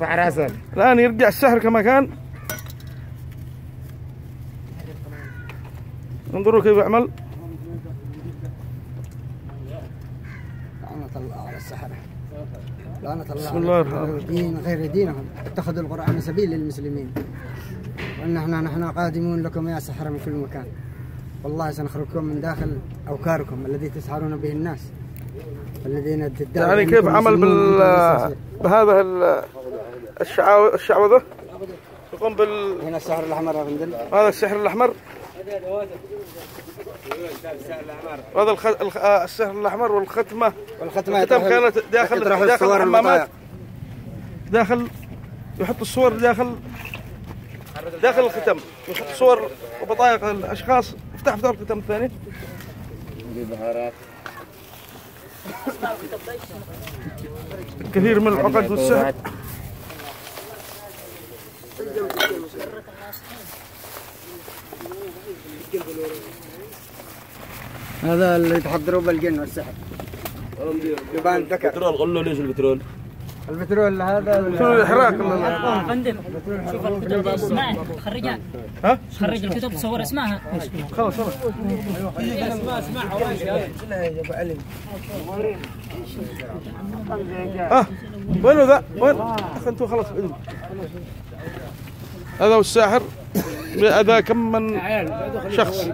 فحر حسن الآن يرجع السحر كما كان. انظروا كيف يعمل. لعنة الله على السحرة. لعنة الله بسم الله الرحمن على دين غير دينهم. اتخذوا القرآن سبيل للمسلمين. وإن إحنا نحن قادمون لكم يا سحرة من كل مكان. والله سنخرجكم من داخل أوكاركم الذي تسحرون به الناس. الذين تدعون يعني كيف عمل بال. بهذا ال- الشعاو الشعوذة؟ يقوم بال هنا السحر الأحمر يا فندم هذا السحر الأحمر. وهذا الخ... الخ... آه، السحر الأحمر والختمة. والختمة الختم يطرح- كانت داخل داخل الحمامات. داخل يحط الصور داخل داخل الختم. يحط صور وبطايق الأشخاص. افتح افتح الختم الثاني. كثير من العقد والسحر هذا اللي يتحضروا بالجن والسحر. يبان ذكر. البترول قول له ليش البترول؟ البترول هذا شنو الإحراق فندم شوف الكتب اسمها خرجها. ها؟ خرج الكتب صور اسمها خلاص خلاص. ها وينه ذا؟ وين؟ أنتوا خلاص. هذا هو الساحر بأذى كم من شخص؟